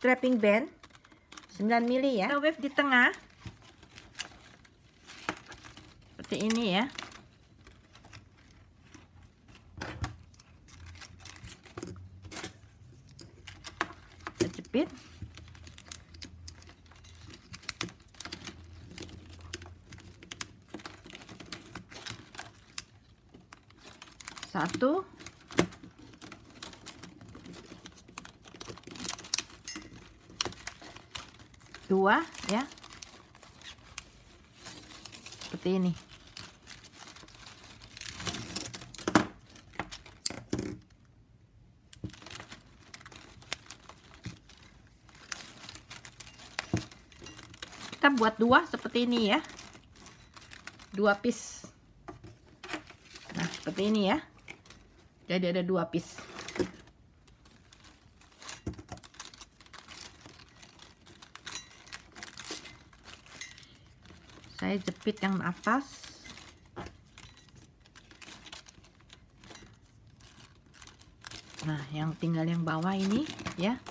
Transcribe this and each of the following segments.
8 piece strapping band 9 mili ya. Kita wave di tengah. Seperti ini ya. Kita jepit. Satu. Dua ya. Seperti ini. Kita buat dua seperti ini ya. Dua piece. Nah seperti ini ya. Jadi ada dua piece saya jepit yang atas. Nah yang tinggal yang bawah ini ya.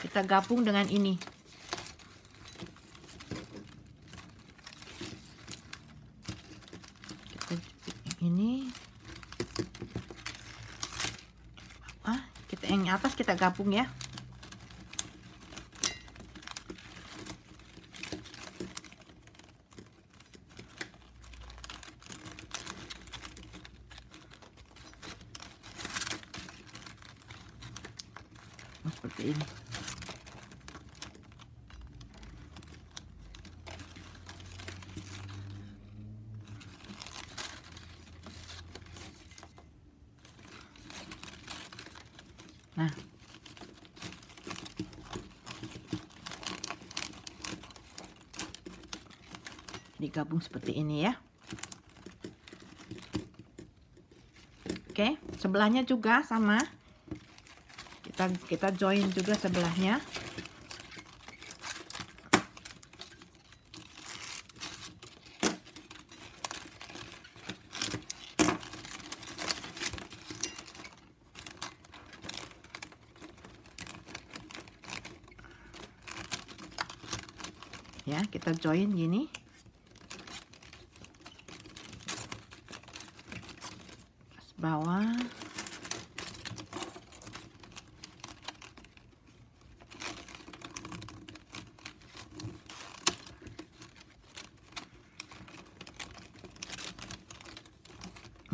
Kita gabung dengan ini. Kita jepit yang ini. Ah kita yang atas kita gabung ya seperti ini nah. Digabung seperti ini ya. Oke sebelahnya juga sama. Kita kita join juga sebelahnya ya kita join gini. Bawah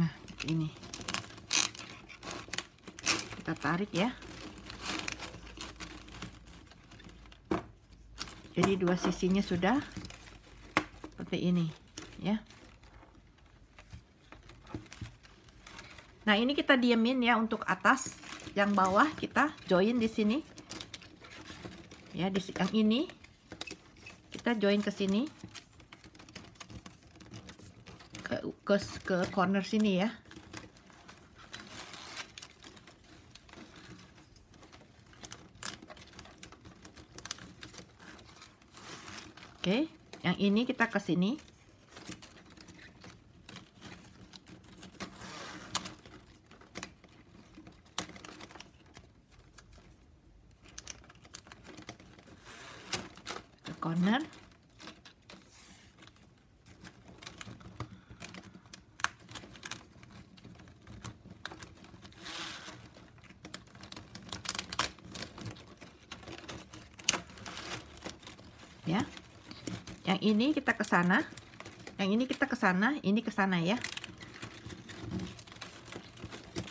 Nah, ini. Kita tarik ya. Jadi dua sisinya sudah seperti ini, ya. Nah, ini kita diemin ya untuk atas, yang bawah kita join di sini. Ya, di yang ini kita join ke sini. Ke ke, ke corner sini ya. Oke, yang ini kita ke sini. Ke corner. Ya. Yang ini kita ke sana. Yang ini kita ke sana, ini ke sana ya.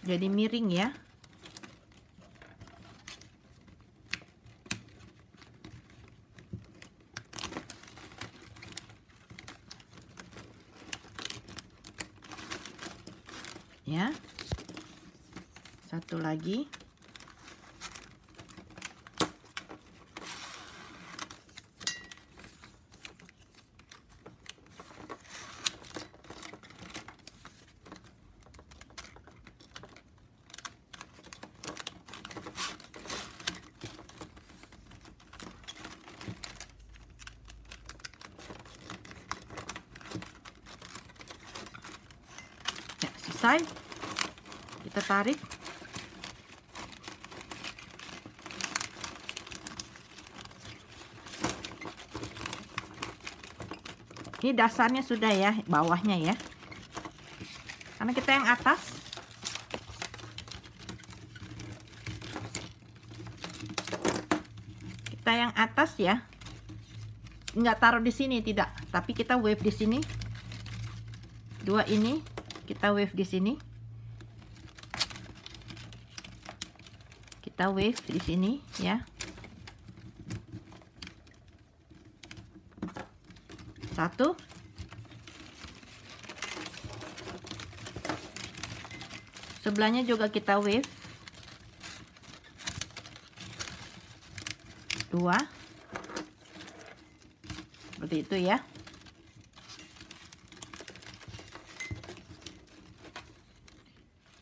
Jadi miring ya. Ya. Satu lagi. Ya, selesai. kita tarik ini dasarnya sudah ya bawahnya ya. Karena kita yang atas. Kita yang atas ya. Nggak taruh di sini tidak. Tapi kita wave di sini. Dua ini kita wave di sini kita wave di sini ya. Satu. Sebelahnya juga kita wave. Dua. Seperti itu ya.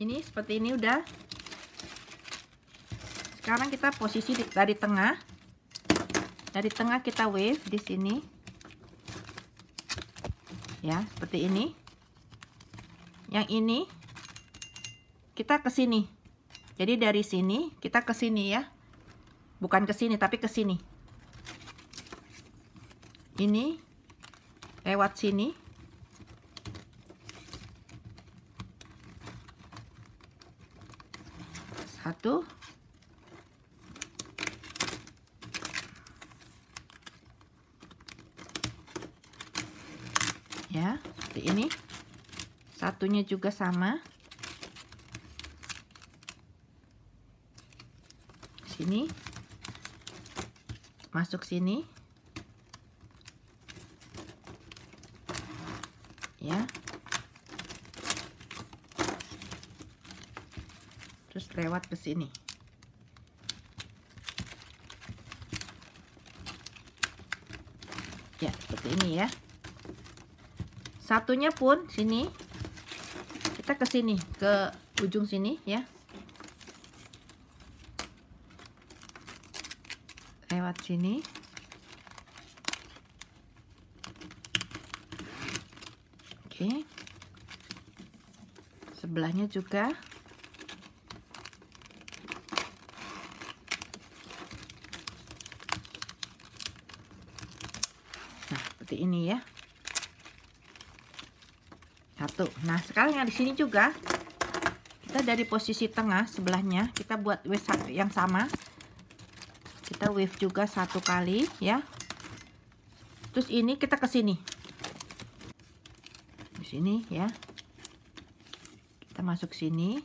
Ini seperti ini udah sekarang kita posisi dari tengah. Dari tengah kita wave di sini. Ya seperti ini. Yang ini kita ke sini. Jadi dari sini kita ke sini ya. Bukan ke sini tapi ke sini. Ini lewat sini. Satu ya seperti ini. Satunya juga sama. Sini. Masuk sini. Ya. Terus lewat ke sini. Ya seperti ini ya satunya pun sini. Kita ke sini ke ujung sini ya. Lewat sini. Oke. Sebelahnya juga. Nah seperti ini ya satu. Nah sekarang yang di sini juga kita dari posisi tengah sebelahnya kita buat wave yang sama. Kita wave juga satu kali ya. Terus ini kita ke sini. Di sini ya. Kita masuk sini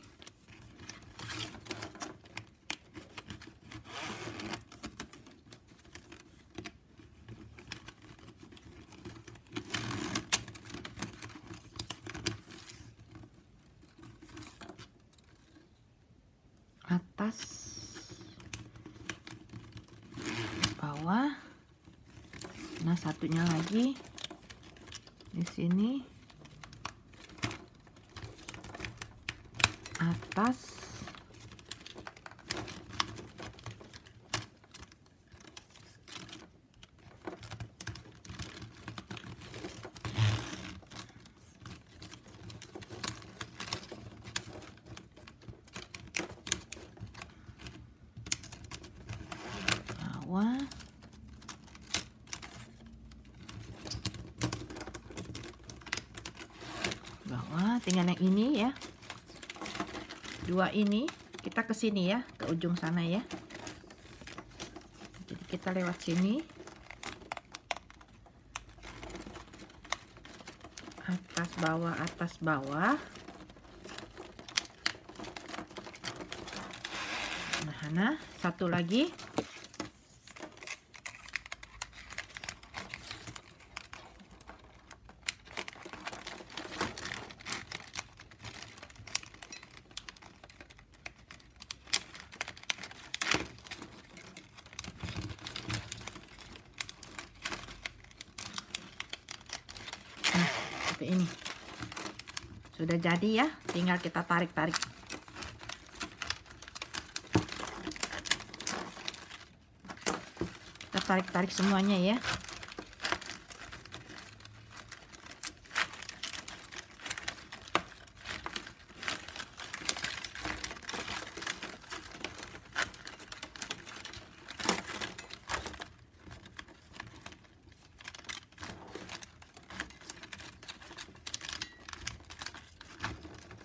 atas bawah satunya lagi. Di sini atas bawah tinggal yang ini ya. Dua ini kita ke sini ya ke ujung sana ya. Jadi kita lewat sini. Atas bawah atas bawah. Nah, nah satu lagi Nah, seperti ini. Sudah jadi ya, tinggal kita tarik-tarik. Kita tarik-tarik semuanya ya.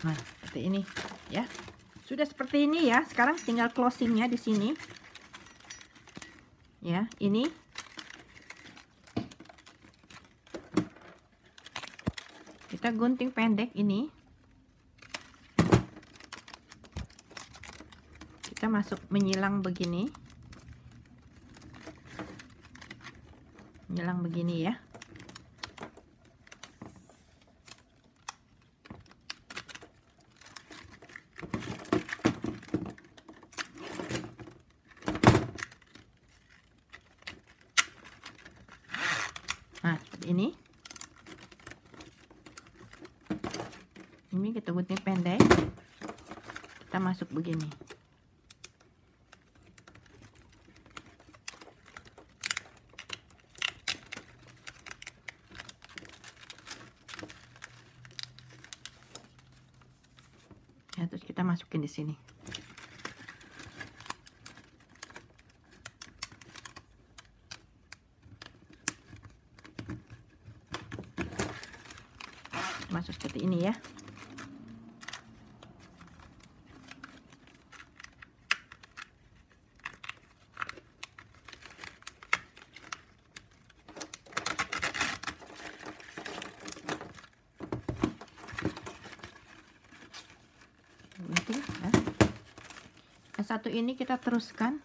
nah seperti ini ya sudah seperti ini sekarang tinggal closingnya di sini. Ya ini. Kita gunting pendek ini. Kita masuk menyilang begini. Menyilang begini ya Nah, seperti ini. Ini kita gunting pendek. Begini. Ya, terus kita masukin di sini. masuk seperti ini ya gunting ya. yang satu ini kita teruskan.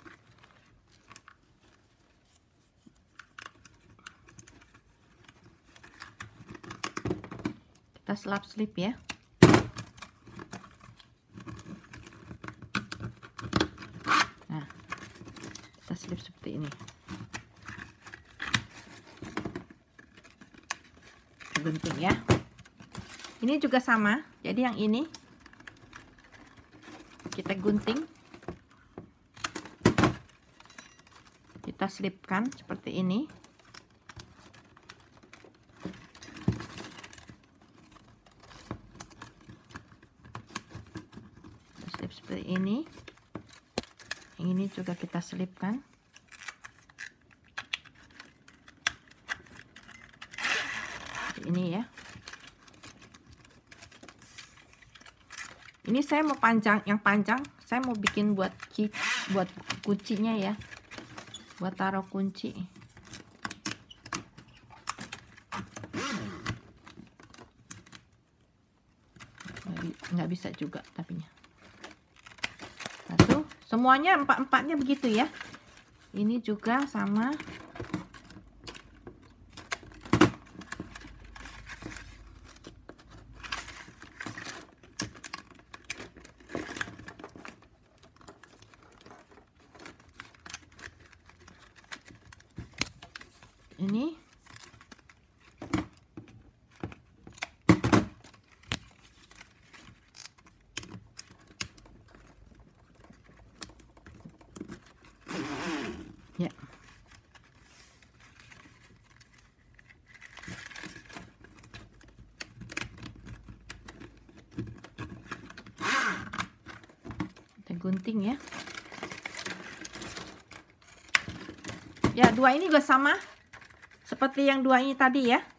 Kita selap slip ya. Nah kita slip seperti ini. Gunting ya. Ini juga sama. Jadi yang ini kita gunting kita selipkan seperti ini. Slip seperti ini. Yang ini juga kita selipkan. Seperti ini ya. Ini saya mau panjang yang panjang saya mau bikin buat key, buat kuncinya ya buat taruh kunci. Nggak bisa juga tapi satu. Semuanya empat empatnya begitu ya. Ini juga sama ini ya. Kita gunting ya. Ya dua ini juga sama seperti yang dua ini tadi ya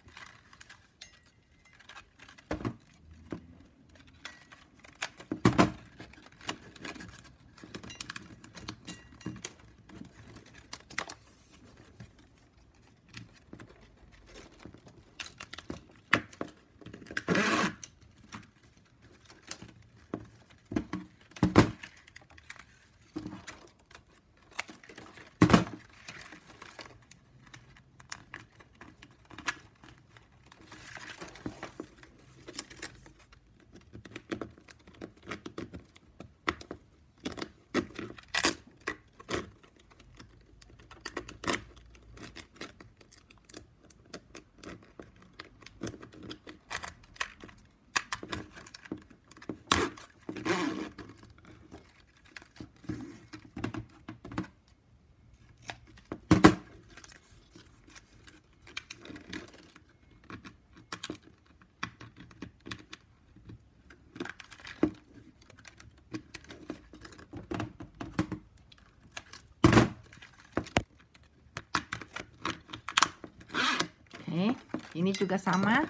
ini juga sama.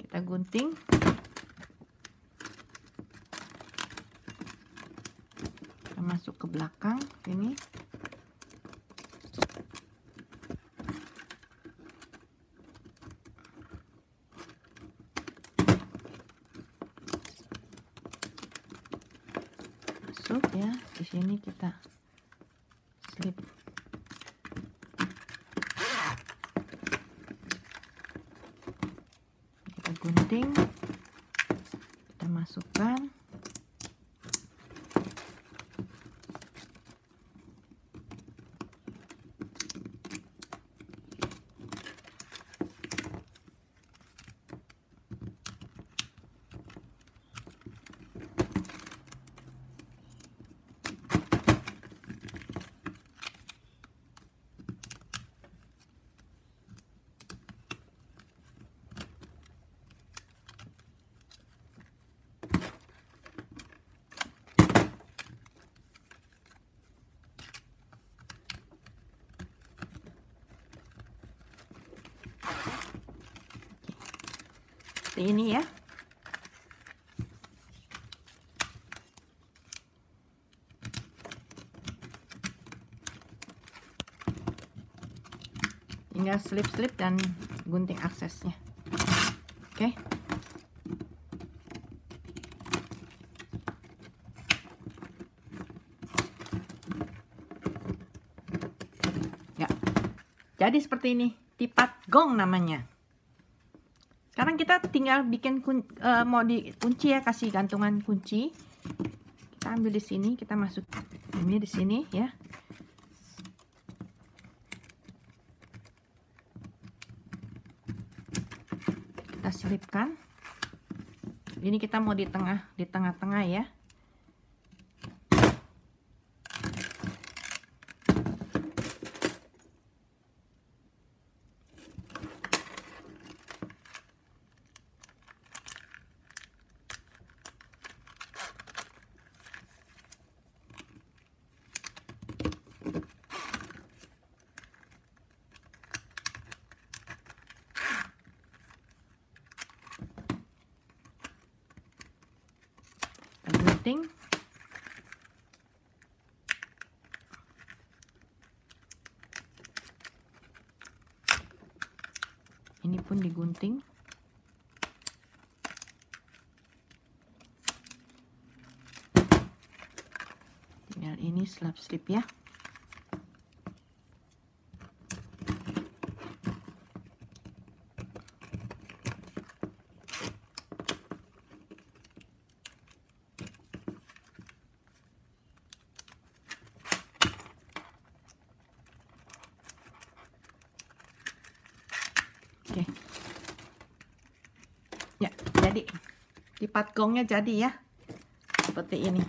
Kita gunting. Kita masuk ke belakang ini. Masuk ya. Di sini kita ini ya. Tinggal slip-slip dan gunting aksesnya. Oke. Okay. ya. Jadi seperti ini tipat gong namanya kita tinggal bikin kun, uh, mau dikunci ya kasih gantungan kunci. Kita ambil di sini kita masuk ini di sini ya. Kita selipkan. Ini kita mau di tengah di tengah-tengah ya gunting ini pun digunting. Tinggal ini slap slip ya Oke. Ya, jadi lipat gongnya jadi ya. Seperti ini.